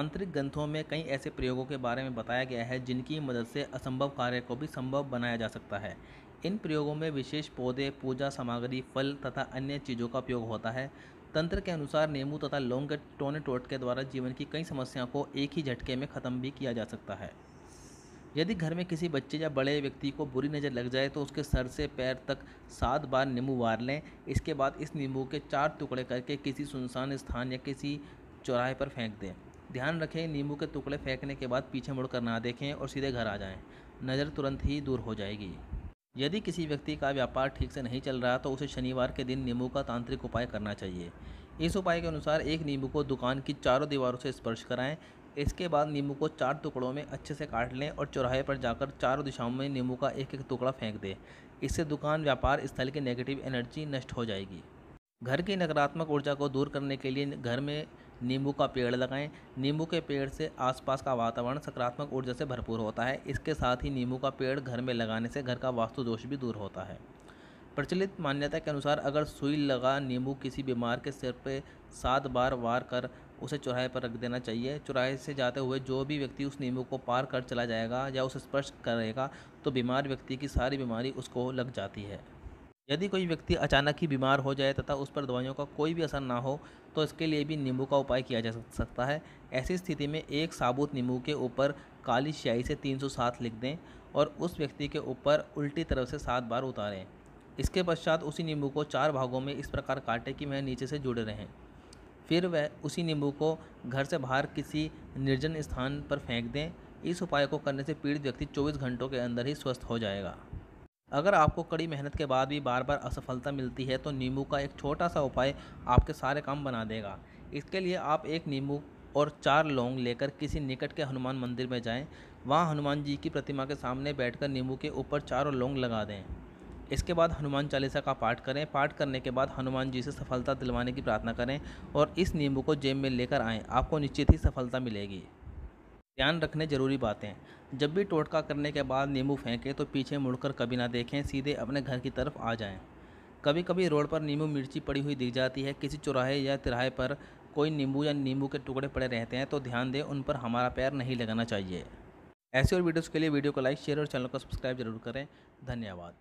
तांत्रिक ग्रंथों में कई ऐसे प्रयोगों के बारे में बताया गया है, जिनकी मदद से असंभव कार्य को भी संभव बनाया जा सकता है। इन प्रयोगों में विशेष पौधे, पूजा सामग्री, फल तथा अन्य चीज़ों का उपयोग होता है। तंत्र के अनुसार नींबू तथा लौंग के टोने टोट के द्वारा जीवन की कई समस्याओं को एक ही झटके में ख़त्म भी किया जा सकता है। यदि घर में किसी बच्चे या बड़े व्यक्ति को बुरी नज़र लग जाए तो उसके सर से पैर तक सात बार नींबू वार लें। इसके बाद इस नींबू के चार टुकड़े करके किसी सुनसान स्थान या किसी चौराहे पर फेंक दें। ध्यान रखें, नींबू के टुकड़े फेंकने के बाद पीछे मुड़कर ना देखें और सीधे घर आ जाएँ। नज़र तुरंत ही दूर हो जाएगी। यदि किसी व्यक्ति का व्यापार ठीक से नहीं चल रहा तो उसे शनिवार के दिन नींबू का तांत्रिक उपाय करना चाहिए। इस उपाय के अनुसार एक नींबू को दुकान की चारों दीवारों से स्पर्श कराएँ। इसके बाद नींबू को चार टुकड़ों में अच्छे से काट लें और चौराहे पर जाकर चारों दिशाओं में नींबू का एक एक टुकड़ा फेंक दें। इससे दुकान, व्यापार, स्थल की नेगेटिव एनर्जी नष्ट हो जाएगी। घर की नकारात्मक ऊर्जा को दूर करने के लिए घर में नींबू का पेड़ लगाएँ। नींबू के पेड़ से आसपास का वातावरण सकारात्मक ऊर्जा से भरपूर होता है। इसके साथ ही नींबू का पेड़ घर में लगाने से घर का वास्तु दोष भी दूर होता है। प्रचलित मान्यता के अनुसार, अगर सुई लगा नींबू किसी बीमार के सिर पर सात बार वार कर, उसे चौराहे पर रख देना चाहिए। चौराहे से जाते हुए जो भी व्यक्ति उस नींबू को पार कर चला जाएगा या उसे स्पर्श करेगा तो बीमार व्यक्ति की सारी बीमारी उसको लग जाती है। यदि कोई व्यक्ति अचानक ही बीमार हो जाए तथा उस पर दवाइयों का कोई भी असर ना हो तो इसके लिए भी नींबू का उपाय किया जा सकता है। ऐसी स्थिति में एक साबुत नींबू के ऊपर काली स्याही से 307 लिख दें और उस व्यक्ति के ऊपर उल्टी तरफ़ से सात बार उतारें। इसके पश्चात उसी नींबू को चार भागों में इस प्रकार काटें कि वह नीचे से जुड़े रहें। फिर वह उसी नींबू को घर से बाहर किसी निर्जन स्थान पर फेंक दें। इस उपाय को करने से पीड़ित व्यक्ति 24 घंटों के अंदर ही स्वस्थ हो जाएगा। अगर आपको कड़ी मेहनत के बाद भी बार बार असफलता मिलती है तो नींबू का एक छोटा सा उपाय आपके सारे काम बना देगा। इसके लिए आप एक नींबू और चार लौंग लेकर किसी निकट के हनुमान मंदिर में जाएँ। वहाँ हनुमान जी की प्रतिमा के सामने बैठकर नींबू के ऊपर चारों लौंग लगा दें। इसके बाद हनुमान चालीसा का पाठ करें। पाठ करने के बाद हनुमान जी से सफलता दिलवाने की प्रार्थना करें और इस नींबू को जेब में लेकर आएँ। आपको निश्चित ही सफलता मिलेगी। ध्यान रखने ज़रूरी बातें। जब भी टोटका करने के बाद नींबू फेंकें तो पीछे मुड़कर कभी ना देखें, सीधे अपने घर की तरफ़ आ जाएँ। कभी कभी रोड पर नींबू मिर्ची पड़ी हुई दिख जाती है। किसी चौराहे या तिराहे पर कोई नींबू या नींबू के टुकड़े पड़े रहते हैं तो ध्यान दें, उन पर हमारा पैर नहीं लगाना चाहिए। ऐसे और वीडियोज़ के लिए वीडियो को लाइक, शेयर और चैनल को सब्सक्राइब ज़रूर करें। धन्यवाद।